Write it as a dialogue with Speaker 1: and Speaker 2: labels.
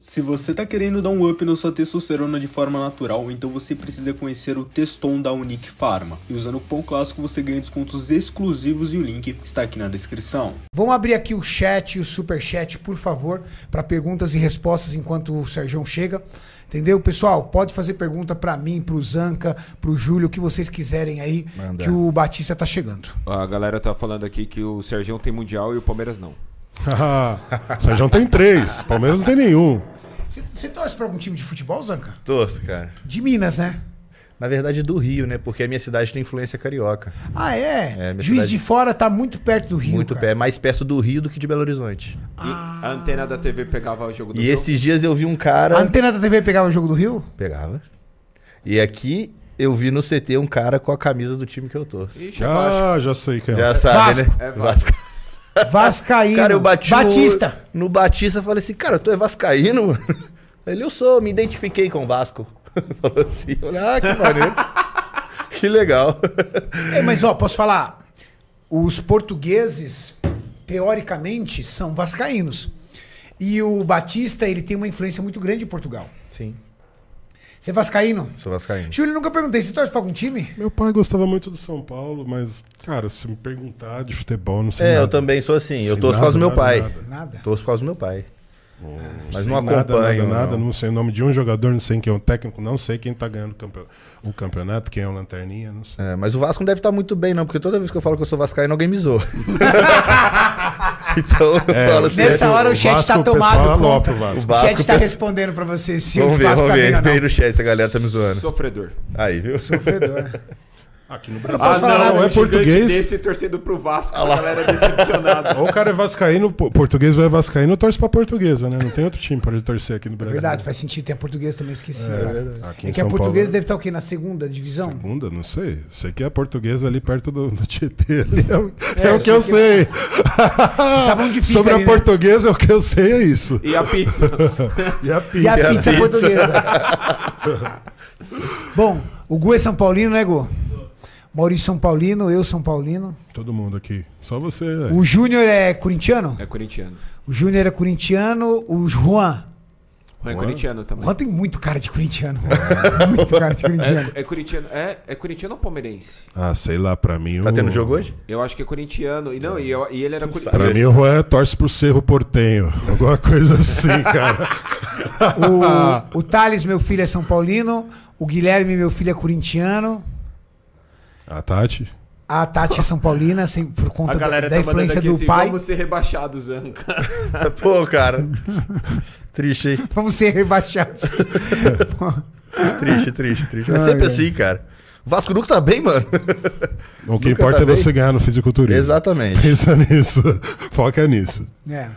Speaker 1: Se você tá querendo dar um up na sua testosterona de forma natural, então você precisa conhecer o Teston da Unique Pharma. E usando o cupom clássico você ganha descontos exclusivos e o link está aqui na descrição.
Speaker 2: Vamos abrir aqui o chat e o super chat, por favor, para perguntas e respostas enquanto o Sérgio chega. Entendeu? Pessoal, pode fazer pergunta para mim, pro Zanca, pro Júlio, o que vocês quiserem aí,
Speaker 3: Manda.
Speaker 2: que o Batista tá chegando.
Speaker 4: A galera tá falando aqui que o Sergião tem mundial e o Palmeiras não.
Speaker 5: O Sérgio tem três, Palmeiras não tem nenhum.
Speaker 2: Você- torce pra algum time de futebol, Zanca?
Speaker 3: Torço, cara.
Speaker 2: De Minas, né?
Speaker 3: Na verdade, do Rio, né? Porque a minha cidade tem influência carioca.
Speaker 2: Ah, é?
Speaker 3: É,
Speaker 2: Juiz
Speaker 3: cidade-
Speaker 2: de Fora tá muito perto do Rio.
Speaker 3: Muito pé, mais perto do Rio do que de Belo Horizonte.
Speaker 4: E a antena da TV pegava o jogo do
Speaker 3: E
Speaker 4: Rio?
Speaker 3: esses dias eu vi um
Speaker 2: A
Speaker 3: cara.
Speaker 2: antena da TV pegava o jogo do Rio?
Speaker 3: Pegava. E aqui eu vi no CT um cara com a camisa do time que eu torço.
Speaker 4: Ixi, é.
Speaker 5: Ah, já sei quem é.
Speaker 3: Já sabe,
Speaker 2: Vasco.
Speaker 3: né?
Speaker 4: É Vasco.
Speaker 2: Vascaíno.
Speaker 3: Cara, eu bati
Speaker 2: Batista.
Speaker 3: No, no Batista eu falei assim, cara, tu é vascaíno, mano? Ele, eu sou, me identifiquei com o Vasco. Falou assim, falei, ah, que maneiro. que legal.
Speaker 2: É, mas ó, posso falar? Os portugueses, teoricamente, são vascaínos. E o Batista, ele tem uma influência muito grande em Portugal.
Speaker 3: Sim,
Speaker 2: Você é vascaíno?
Speaker 3: sou vascaíno.
Speaker 2: Júlio, nunca perguntei, você torce pra algum time?
Speaker 5: Meu pai gostava muito do São Paulo, mas, cara, se me perguntar de futebol, não sei
Speaker 3: É,
Speaker 5: nada.
Speaker 3: eu também sou assim, eu torço por causa do meu
Speaker 5: nada,
Speaker 3: pai.
Speaker 5: nada.
Speaker 2: Nada.
Speaker 3: Torço por causa do meu pai. Mas
Speaker 5: Sei
Speaker 3: não acompanho.
Speaker 5: Nada, nada,
Speaker 3: não.
Speaker 5: não sei o nome de um jogador, não sei quem é o técnico, não sei quem tá ganhando o campe- o campeonato, quem é o Lanterninha, não sei.
Speaker 3: É, mas o Vasco não deve estar muito bem, não, porque toda vez que eu falo que eu sou vascaíno, alguém me zoa. então eu falo assim.
Speaker 2: Nessa
Speaker 5: o-
Speaker 2: hora o
Speaker 5: o
Speaker 2: chat
Speaker 5: Vasco,
Speaker 2: tá
Speaker 5: o
Speaker 2: tomado
Speaker 5: alopra
Speaker 2: conta.
Speaker 5: o Vasco.
Speaker 2: O
Speaker 3: O Vasco-
Speaker 2: chat tá respondendo pra você se
Speaker 3: Vamos
Speaker 2: o
Speaker 3: ver,
Speaker 2: Vasco
Speaker 3: vamos
Speaker 2: tá bem
Speaker 3: ver. Vem
Speaker 2: não.
Speaker 3: no chat se a galera tá me zoando.
Speaker 4: Sofredor.
Speaker 3: Aí, viu?
Speaker 2: Sofredor.
Speaker 5: Aqui no Brasil.
Speaker 2: não falar nada.
Speaker 5: não, é
Speaker 4: um
Speaker 5: português.
Speaker 4: desse torcendo pro Vasco, a galera decepcionada.
Speaker 5: Ou o cara é vascaíno, po- português ou é vascaíno, torce pra portuguesa, né? Não tem outro time pra ele torcer aqui no
Speaker 2: É
Speaker 5: Brasil.
Speaker 2: verdade, faz sentido. Tem a portuguesa também, esqueci. cara.
Speaker 5: Aqui
Speaker 2: É
Speaker 5: em
Speaker 2: que a
Speaker 5: São
Speaker 2: portuguesa
Speaker 5: Paulo,
Speaker 2: deve estar o quê? Na segunda divisão?
Speaker 5: Segunda, não sei. Sei que é a portuguesa ali perto do, do Tietê. ali é o, é
Speaker 2: É,
Speaker 5: o que eu sei.
Speaker 2: Você sabe onde fica
Speaker 5: Sobre
Speaker 2: ali,
Speaker 5: a
Speaker 2: né?
Speaker 5: portuguesa, o que eu sei é isso.
Speaker 4: E a pizza?
Speaker 5: E a
Speaker 2: E a
Speaker 5: pizza.
Speaker 3: a
Speaker 2: pizza
Speaker 3: pizza.
Speaker 2: portuguesa. Bom, o Gu é São Paulino, né, Gu? Maurício São Paulino, eu São Paulino.
Speaker 5: Todo mundo aqui. Só você. velho.
Speaker 2: O Júnior é corintiano?
Speaker 4: É corintiano.
Speaker 2: O Júnior é corintiano. O Juan.
Speaker 4: É corintiano
Speaker 2: O
Speaker 4: também.
Speaker 2: Juan tem muito cara de corintiano. muito cara de corintiano.
Speaker 4: É corintiano. É, é corintiano ou palmeirense?
Speaker 5: Ah, sei lá, pra mim.
Speaker 3: Tá
Speaker 5: o...
Speaker 3: tendo jogo hoje?
Speaker 4: Eu acho que é corintiano. E não, e, eu- e ele era
Speaker 5: Pra
Speaker 4: corintiano.
Speaker 5: mim, o Juan torce pro Cerro Portenho. Alguma coisa assim, cara.
Speaker 2: O, o Thales, meu filho, é São Paulino. O Guilherme, meu filho, é corintiano.
Speaker 5: A Tati.
Speaker 2: A Tati é São Paulina, sem, por conta
Speaker 4: A
Speaker 2: da,
Speaker 4: galera
Speaker 2: da
Speaker 4: tá
Speaker 2: influência do
Speaker 4: assim,
Speaker 2: pai.
Speaker 4: vamos ser rebaixados, Zanca.
Speaker 3: Pô, cara. Triste, hein?
Speaker 2: Vamos ser rebaixados.
Speaker 3: Triste, triste, triste. É sempre
Speaker 2: ai.
Speaker 3: assim, cara. O Vasco nunca tá bem, mano.
Speaker 5: O que
Speaker 3: Nunca
Speaker 5: importa
Speaker 3: tá
Speaker 5: é
Speaker 3: bem.
Speaker 5: você ganhar no fisiculturismo.
Speaker 3: Exatamente.
Speaker 5: Pensa nisso. Foca nisso.
Speaker 2: é.